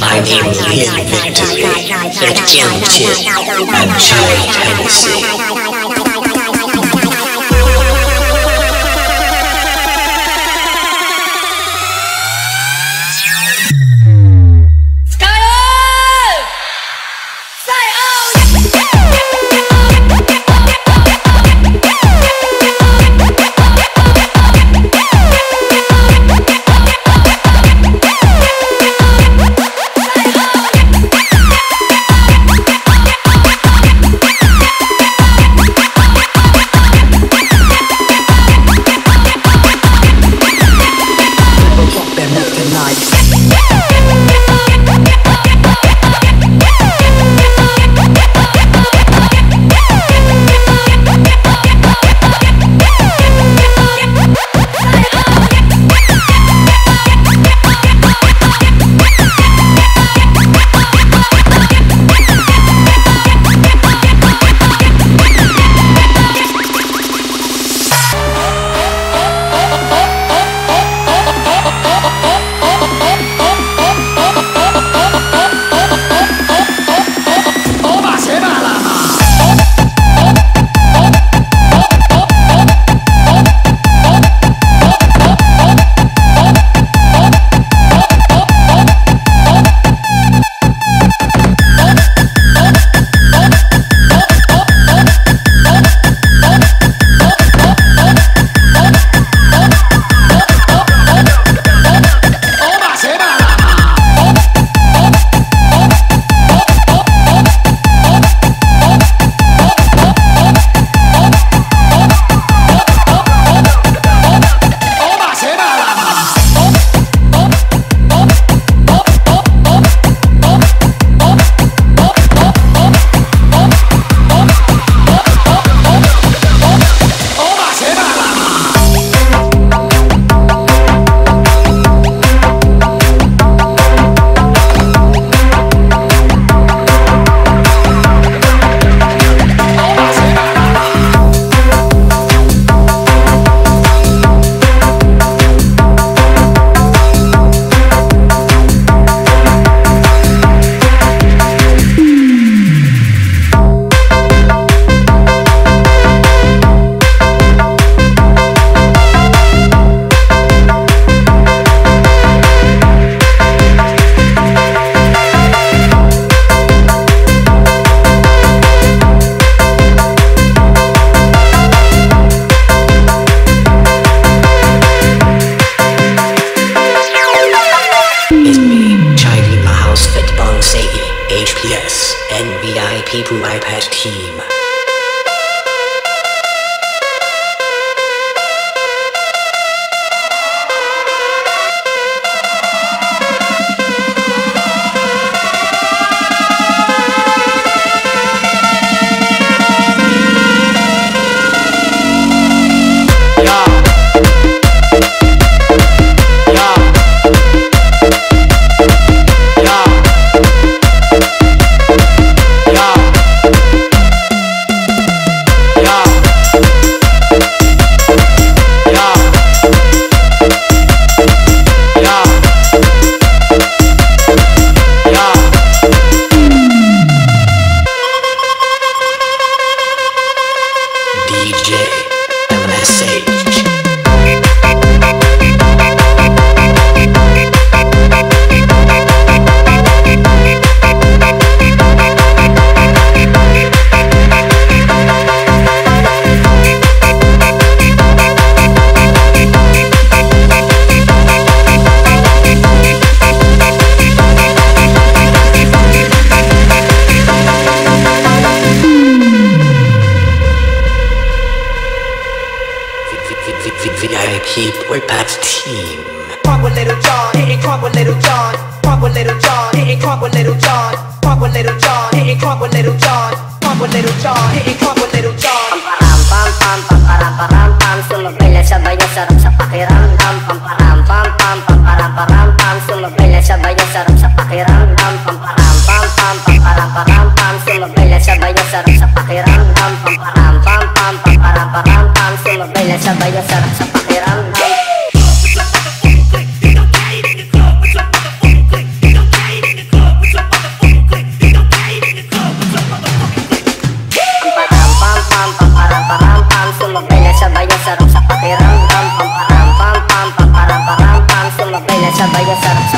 My name is here. People iPad Team. John, come with little John, hitting come with little John. Pamparam pam pam, pamparam param pam, sumabila sabay sarap sa pakiramdam. Pamparam pam pam, pamparam param pam, sumabila sabay sarap sa pakiramdam. Pamparam pam pam, pamparam param pam, sumabila sabay sarap sa pakiramdam. Pamparam pam pam, pamparam param pam, sumabila sabay sarap sa pakiramdam. Samba y asap